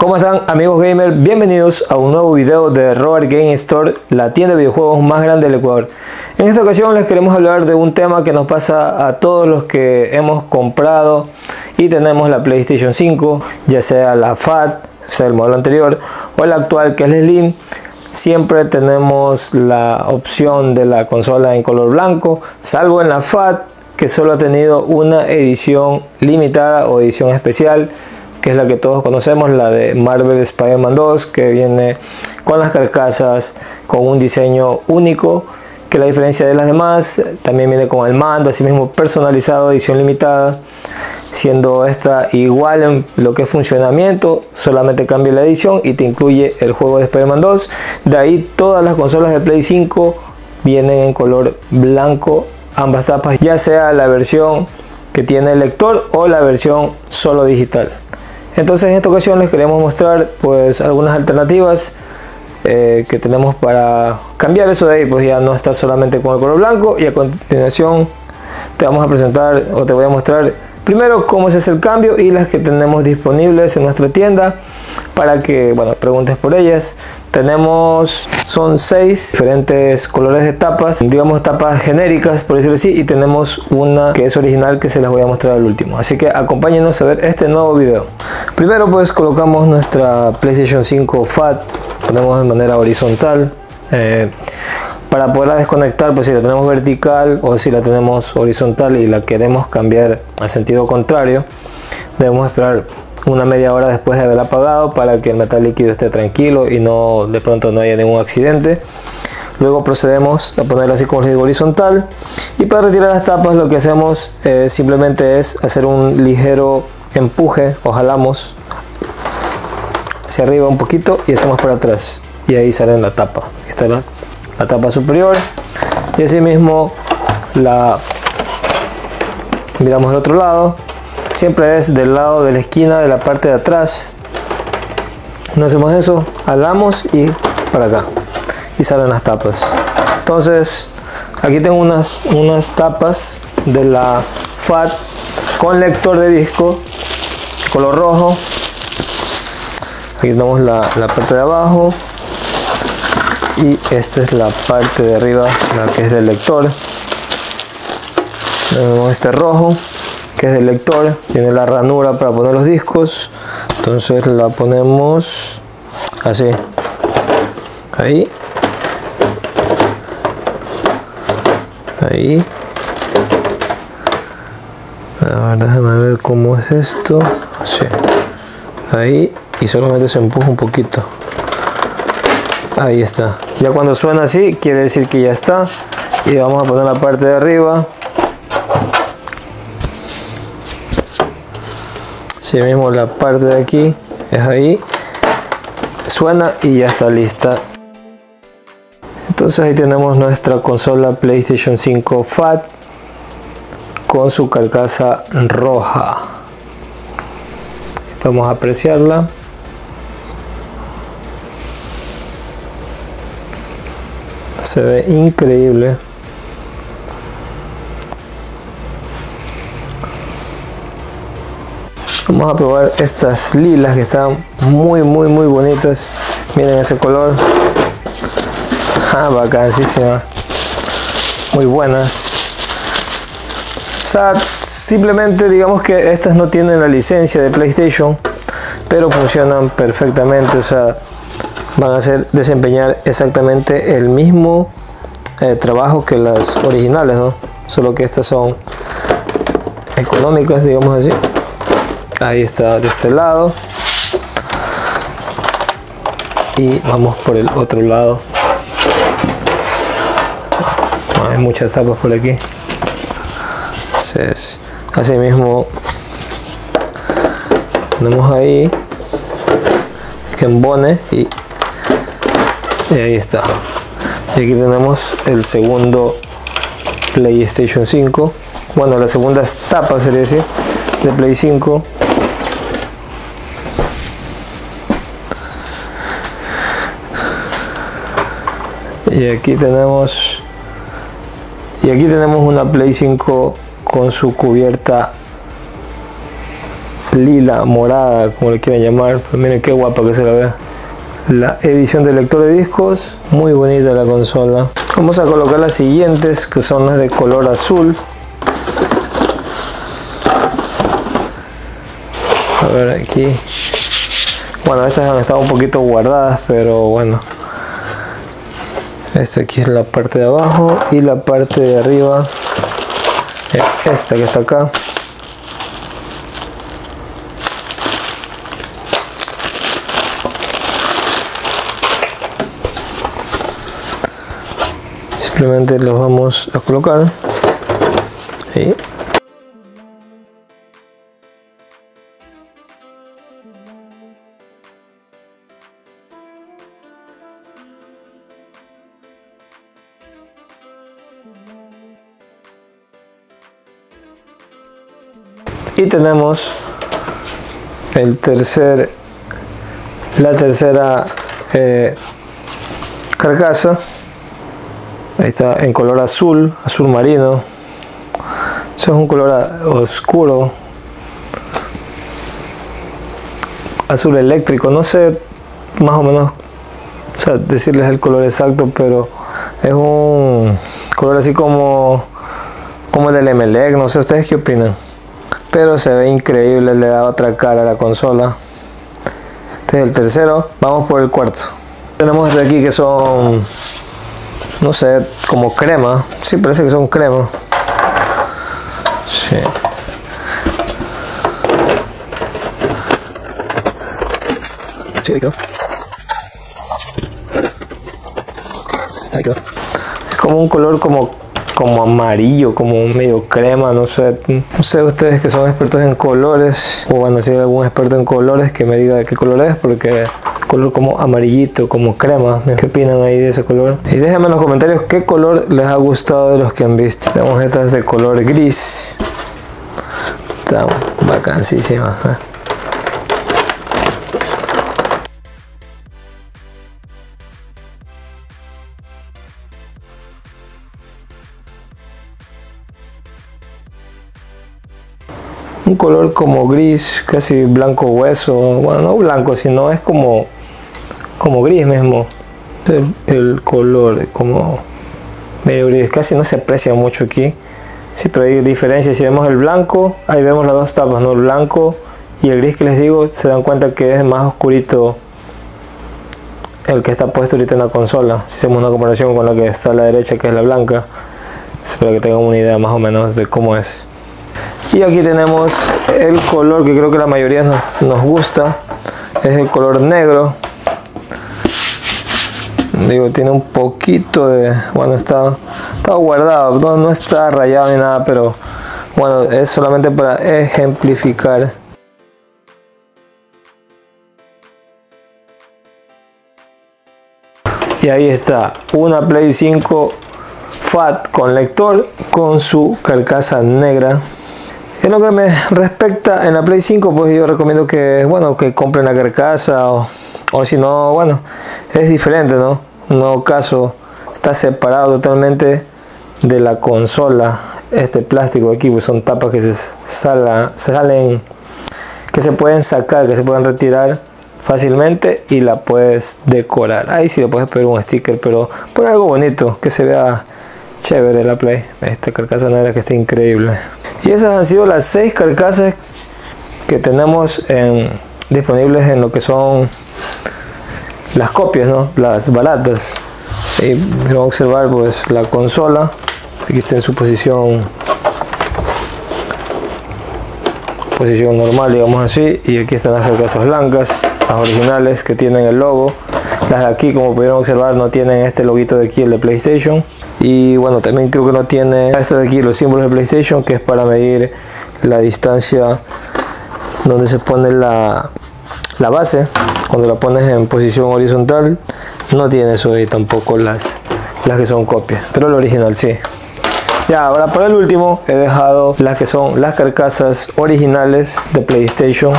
¿Cómo están amigos gamers? Bienvenidos a un nuevo video de Robert Game Store, la tienda de videojuegos más grande del Ecuador. En esta ocasión les queremos hablar de un tema que nos pasa a todos los que hemos comprado y tenemos la PlayStation 5, ya sea la FAT, o sea el modelo anterior, o el actual que es el Slim. Siempre tenemos la opción de la consola en color blanco, salvo en la FAT que solo ha tenido una edición limitada o edición especial que es la que todos conocemos, la de Marvel Spider-Man 2, que viene con las carcasas, con un diseño único, que la diferencia de las demás, también viene con el mando, así mismo personalizado, edición limitada, siendo esta igual en lo que es funcionamiento, solamente cambia la edición y te incluye el juego de Spider-Man 2. De ahí todas las consolas de Play 5 vienen en color blanco, ambas tapas, ya sea la versión que tiene el lector o la versión solo digital. Entonces en esta ocasión les queremos mostrar pues algunas alternativas eh, que tenemos para cambiar eso de ahí, pues ya no estar solamente con el color blanco y a continuación te vamos a presentar o te voy a mostrar primero cómo se hace el cambio y las que tenemos disponibles en nuestra tienda para que bueno preguntes por ellas. Tenemos son seis diferentes colores de tapas digamos tapas genéricas por decirlo así y tenemos una que es original que se las voy a mostrar al último. Así que acompáñenos a ver este nuevo video. Primero pues colocamos nuestra playstation 5 fat ponemos de manera horizontal eh, para poderla desconectar pues si la tenemos vertical o si la tenemos horizontal y la queremos cambiar al sentido contrario debemos esperar una media hora después de haber apagado para que el metal líquido esté tranquilo y no de pronto no haya ningún accidente. Luego procedemos a ponerla así como les digo horizontal. Y para retirar las tapas lo que hacemos eh, simplemente es hacer un ligero empuje o jalamos hacia arriba un poquito y hacemos para atrás. Y ahí sale la tapa. Está la, la tapa superior. Y así mismo la miramos al otro lado siempre es del lado de la esquina de la parte de atrás. No hacemos eso alamos y para acá. Y salen las tapas. Entonces aquí tengo unas unas tapas de la FAT con lector de disco color rojo. Aquí tenemos la, la parte de abajo. Y esta es la parte de arriba la que es del lector. Tenemos este rojo que es del lector tiene la ranura para poner los discos. Entonces la ponemos así. Ahí. Ahí. A ver, déjame ver cómo es esto. Así. Ahí. Y solamente se empuja un poquito. Ahí está. Ya cuando suena así quiere decir que ya está. Y vamos a poner la parte de arriba si mismo la parte de aquí es ahí. Suena y ya está lista. Entonces ahí tenemos nuestra consola playstation 5 fat con su carcasa roja. Vamos a apreciarla. Se ve increíble vamos a probar estas lilas que están muy muy muy bonitas. Miren ese color. Ah, muy buenas. O sea simplemente digamos que estas no tienen la licencia de playstation pero funcionan perfectamente. O sea van a hacer desempeñar exactamente el mismo eh, trabajo que las originales ¿no? solo que estas son económicas digamos así ahí está de este lado. Y vamos por el otro lado. Hay muchas tapas por aquí. Así mismo tenemos ahí que embone y y ahí está. Y aquí tenemos el segundo playstation 5 bueno la segunda tapa sería decir de play 5 y aquí tenemos y aquí tenemos una play 5 con su cubierta lila, morada, como le quieran llamar. Pero miren qué guapa que se la ve. La edición de lector de discos, muy bonita la consola. Vamos a colocar las siguientes, que son las de color azul. A ver aquí. Bueno, estas han estado un poquito guardadas, pero bueno. Esta aquí es la parte de abajo y la parte de arriba es esta que está acá. simplemente los vamos a colocar ahí. Y tenemos el tercer la tercera eh, carcasa. Ahí está en color azul azul marino. Eso es un color oscuro. Azul eléctrico no sé más o menos decirles el color exacto pero es un color así como como el del Emelec no sé ustedes qué opinan pero se ve increíble le da otra cara a la consola este es el tercero vamos por el cuarto tenemos este aquí que son no sé como crema sí parece que son crema sí. Sí, ahí quedó. Ahí quedó. Es como un color como como amarillo, como medio crema, no sé, no sé ustedes que son expertos en colores, o bueno, si hay algún experto en colores que me diga de qué color es, porque color como amarillito, como crema, ¿qué opinan ahí de ese color? Y déjenme en los comentarios qué color les ha gustado de los que han visto. Tenemos estas de color gris, están vacancísimas. ¿eh? Un color como gris, casi blanco hueso, bueno, no blanco, sino es como, como gris mismo. El, color como medio gris, casi no se aprecia mucho aquí. Sí, pero hay diferencias. Si vemos el blanco, ahí vemos las dos tapas, ¿no? El blanco y el gris que les digo, se dan cuenta que es más oscurito el que está puesto ahorita en la consola. Si hacemos una comparación con la que está a la derecha, que es la blanca, para que tengan una idea más o menos de cómo es y aquí tenemos el color que creo que la mayoría nos, gusta. Es el color negro. Digo tiene un poquito de bueno está, está guardado. No, no está rayado ni nada pero bueno es solamente para ejemplificar. Y ahí está una play 5 fat con lector con su carcasa negra en lo que me respecta en la Play 5, pues yo recomiendo que, bueno, que compren la carcasa o, o si no, bueno, es diferente, ¿no? No caso, está separado totalmente de la consola. Este plástico aquí, pues son tapas que se, sala, salen, que se pueden sacar, que se pueden retirar fácilmente y la puedes decorar. Ahí sí le puedes poner un sticker, pero por algo bonito, que se vea chévere la Play. Esta carcasa negra que está increíble. Y esas han sido las seis carcasas que tenemos disponibles en lo que son las copias, ¿no? las baratas. Y vamos a observar pues la consola. Aquí está en su posición posición normal digamos así y aquí están las carcasas blancas las originales que tienen el logo las de aquí como pudieron observar no tienen este loguito de aquí el de playstation y bueno también creo que no tiene esto de aquí los símbolos de PlayStation que es para medir la distancia donde se pone la, la base. Cuando la pones en posición horizontal no tiene eso y tampoco las, las que son copias. Pero el original sí. Ya ahora para el último he dejado las que son las carcasas originales de PlayStation.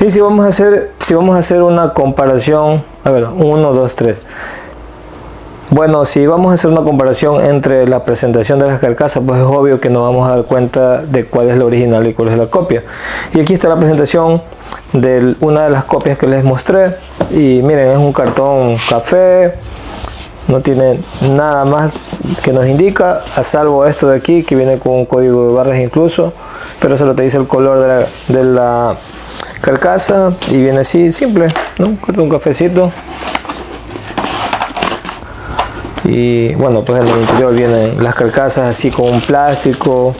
Y si vamos a hacer si vamos a hacer una comparación a ver 1 2 3 Bueno, si vamos a hacer una comparación entre la presentación de las carcasas, pues es obvio que nos vamos a dar cuenta de cuál es la original y cuál es la copia. Y aquí está la presentación de una de las copias que les mostré. Y miren, es un cartón café, no tiene nada más que nos indica, a salvo esto de aquí que viene con un código de barras incluso, pero solo te dice el color de la, carcasa y viene así simple, ¿no? un cafecito. Y bueno, pues en el interior vienen las carcasas así con un plástico,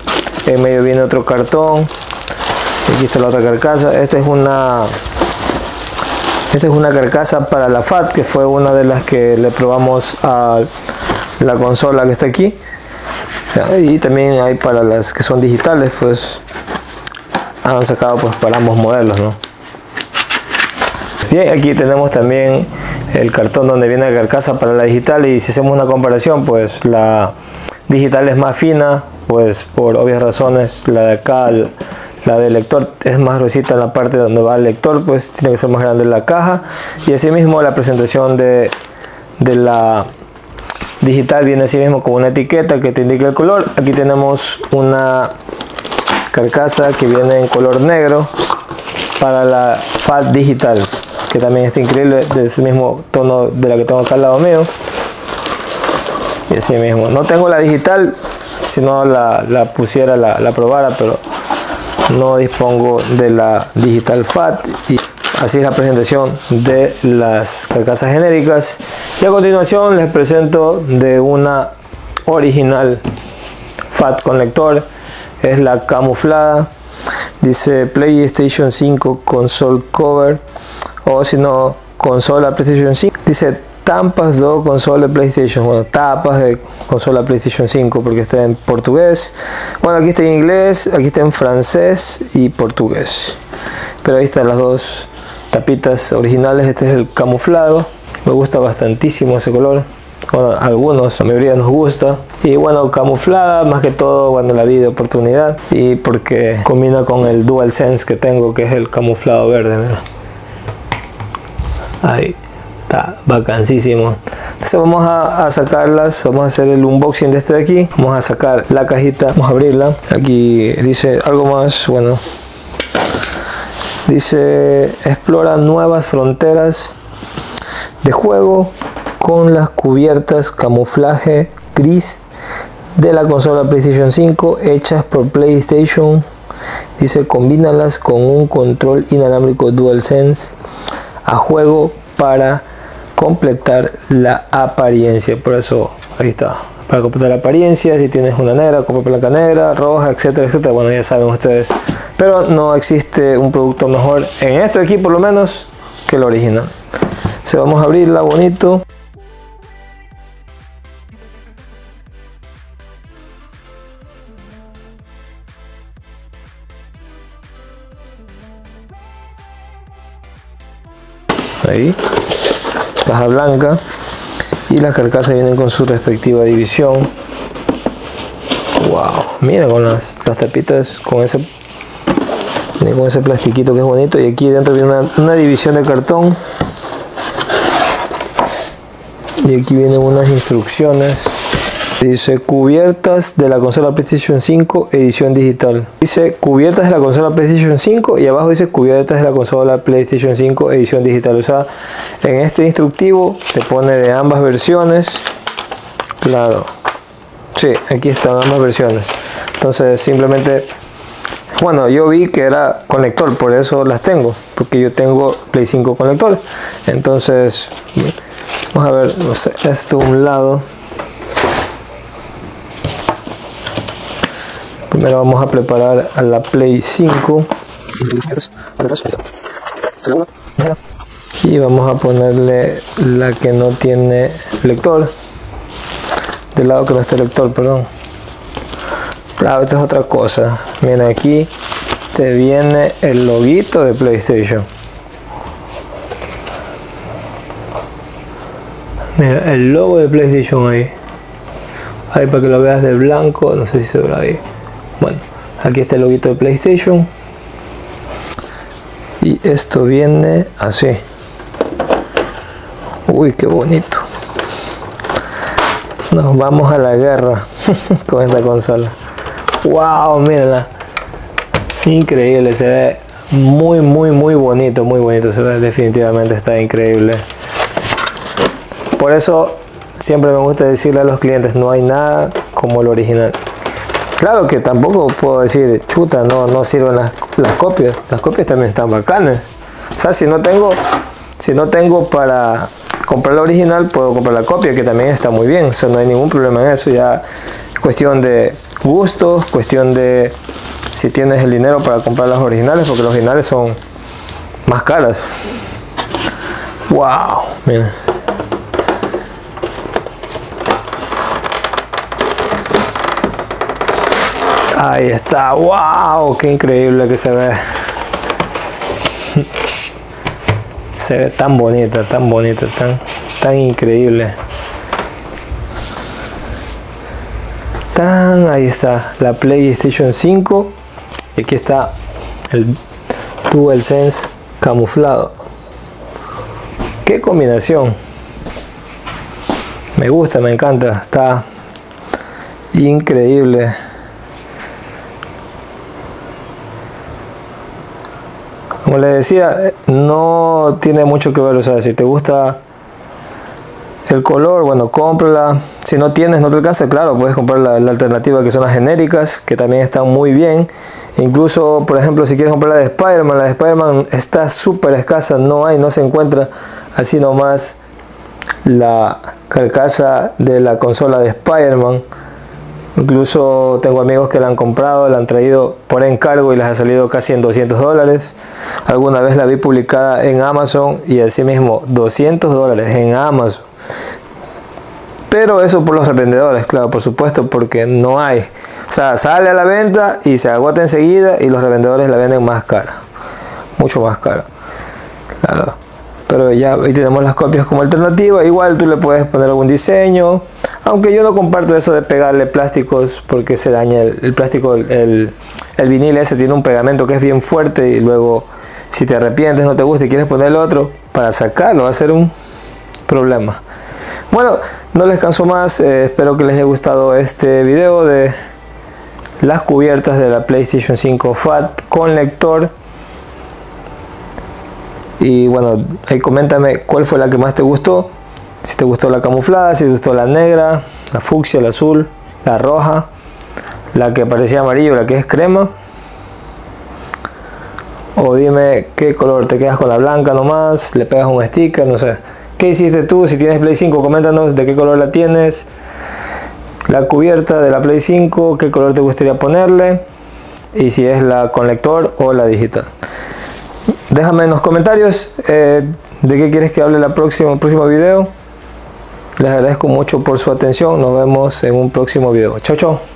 en medio viene otro cartón, aquí está la otra carcasa, esta es una esta es una carcasa para la FAT, que fue una de las que le probamos a la consola que está aquí. Y también hay para las que son digitales, pues han sacado pues para ambos modelos, ¿no? Bien, aquí tenemos también el cartón donde viene la carcasa para la digital y si hacemos una comparación, pues la digital es más fina, pues por obvias razones la de acá la del lector es más gruesita en la parte donde va el lector, pues tiene que ser más grande la caja. Y así mismo la presentación de, de la digital viene así mismo con una etiqueta que te indica el color. Aquí tenemos una carcasa que viene en color negro para la FAT digital, que también está increíble, de ese mismo tono de la que tengo acá al lado mío. Y así mismo. No tengo la digital, si no la, la pusiera, la, la probara, pero no dispongo de la digital FAT. Y así es la presentación de las carcasas genéricas. Y a continuación les presento de una original FAT conector es la camuflada. Dice PlayStation 5 console cover o si no consola PlayStation 5 dice tampas de consola PlayStation, bueno, tapas de consola PlayStation 5 porque está en portugués. Bueno, aquí está en inglés, aquí está en francés y portugués. Pero ahí están las dos tapitas originales, este es el camuflado. Me gusta bastantísimo ese color. Bueno, algunos, la mayoría nos gusta. Y bueno, camuflada, más que todo, cuando la vi de oportunidad. Y porque combina con el DualSense que tengo, que es el camuflado verde. Ahí está vacancísimo. Entonces vamos a, sacarlas vamos a hacer el unboxing de este de aquí. Vamos a sacar la cajita vamos a abrirla. Aquí dice algo más bueno. Dice explora nuevas fronteras de juego con las cubiertas camuflaje gris de la consola PlayStation 5 hechas por PlayStation. Dice combínalas con un control inalámbrico DualSense a juego para completar la apariencia. Por eso ahí está. Para completar la apariencia si tienes una negra compra blanca negra roja etcétera etcétera bueno ya saben ustedes. Pero no existe un producto mejor en esto de aquí por lo menos que el original. Se vamos a abrirla bonito ahí. Caja blanca. Y las carcasas vienen con su respectiva división. Wow mira con las, tapitas con ese con ese plastiquito que es bonito. Y aquí dentro viene una, división de cartón. Y aquí vienen unas instrucciones Dice cubiertas de la consola PlayStation 5 edición digital. Dice cubiertas de la consola PlayStation 5 y abajo dice cubiertas de la consola PlayStation 5 edición digital. O sea, en este instructivo te pone de ambas versiones. Claro. Sí, aquí están ambas versiones. Entonces simplemente bueno, yo vi que era conector, por eso las tengo, porque yo tengo Play 5 conector. Entonces, vamos a ver, no sé, esto un lado. Primero vamos a preparar a la Play 5. Y vamos a ponerle la que no tiene lector. Del lado que no está lector, perdón. Claro, esta es otra cosa. Mira, aquí te viene el loguito de PlayStation. Mira, el logo de PlayStation ahí. Ahí para que lo veas de blanco, no sé si se ve ahí. Bueno, aquí está el loguito de PlayStation. Y esto viene así. Uy, qué bonito. Nos vamos a la guerra con esta consola. Wow, mírenla. Increíble, se ve muy, muy, muy bonito, muy bonito. Se ve definitivamente, está increíble. Por eso siempre me gusta decirle a los clientes, no hay nada como el original. Claro que tampoco puedo decir, chuta, no, no sirven las, las copias. Las copias también están bacanas. O sea, si no tengo, si no tengo para comprar la original, puedo comprar la copia, que también está muy bien. O sea, no hay ningún problema en eso. Ya es cuestión de gustos, cuestión de si tienes el dinero para comprar las originales, porque las originales son más caras. Wow, miren. Ahí está, wow, qué increíble que se ve. Se ve tan bonita, tan bonita, tan, tan increíble. ¡Tan! Ahí está la PlayStation 5. Y aquí está el DualSense camuflado. ¡Qué combinación! Me gusta, me encanta. Está increíble. Como les decía, no tiene mucho que ver, o sea, si te gusta el color, bueno, cómprala. Si no tienes, no te alcanza, claro, puedes comprar la, alternativa que son las genéricas, que también están muy bien. Incluso, por ejemplo, si quieres comprar la de Spider-Man, la de Spider-Man está súper escasa, no hay, no se encuentra así nomás la carcasa de la consola de Spider-Man. Incluso tengo amigos que la han comprado, la han traído por encargo y les ha salido casi en 200 dólares. Alguna vez la vi publicada en Amazon y así mismo 200 dólares en Amazon. Pero eso por los revendedores, claro, por supuesto, porque no hay. O sea, sale a la venta y se agota enseguida y los revendedores la venden más cara. Mucho más cara. Claro. Pero ya ahí tenemos las copias como alternativa. Igual tú le puedes poner algún diseño aunque yo no comparto eso de pegarle plásticos porque se daña el, plástico, el, el, vinil ese tiene un pegamento que es bien fuerte y luego si te arrepientes, no te gusta y quieres ponerle otro para sacarlo va a ser un problema. Bueno, no les canso más, eh, espero que les haya gustado este video de las cubiertas de la PlayStation 5 FAT con lector. Y bueno, ahí coméntame cuál fue la que más te gustó. Si te gustó la camuflada, si te gustó la negra, la fucsia, la azul, la roja, la que parecía amarillo, la que es crema. O dime qué color te quedas con la blanca nomás, le pegas un sticker, no sé. ¿Qué hiciste tú? Si tienes Play 5, coméntanos de qué color la tienes. La cubierta de la Play 5, qué color te gustaría ponerle. Y si es la con lector o la digital. Déjame en los comentarios eh, de qué quieres que hable el próximo, próximo video. Les agradezco mucho por su atención. Nos vemos en un próximo video. Chao, chao.